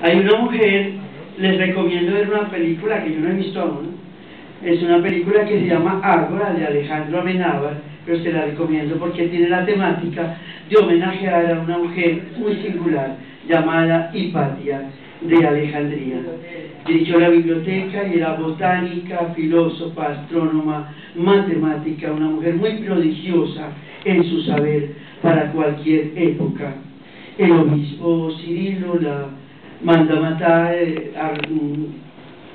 Hay una mujer, les recomiendo ver una película que yo no he visto aún, es una película que se llama Ágora de Alejandro Amenábar, pero se la recomiendo porque tiene la temática de homenajear a una mujer muy singular llamada Hipatia de Alejandría. Dirigió la biblioteca y era botánica, filósofa, astrónoma, matemática, una mujer muy prodigiosa en su saber para cualquier época. El obispo Cirilo la manda matar eh,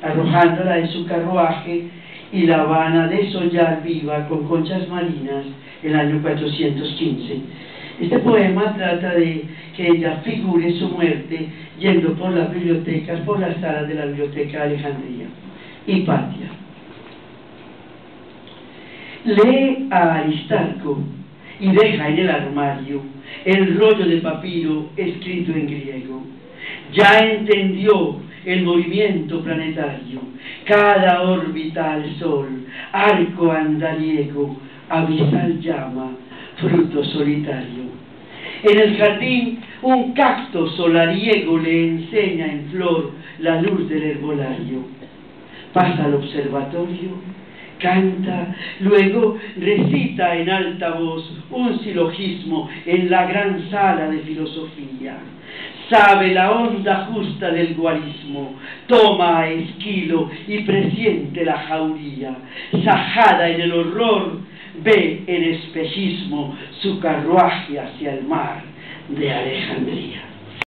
arrojándola de su carruaje y la van a desollar viva con conchas marinas el año 415. Este poema trata de que ella figure su muerte yendo por las bibliotecas, por las salas de la biblioteca de Alejandría. Hipatia. Lee a Aristarco y deja en el armario el rollo de papiro escrito en griego ya entendió el movimiento planetario, cada órbita al Sol, arco andariego, abisal llama, fruto solitario. En el jardín un cacto solariego le enseña en flor la luz del herbolario. Pasa al observatorio, canta, luego recita en alta voz un silogismo en la gran sala de filosofía sabe la onda justa del guarismo, toma a esquilo y presiente la jauría, sajada en el horror, ve en espejismo su carruaje hacia el mar de Alejandría.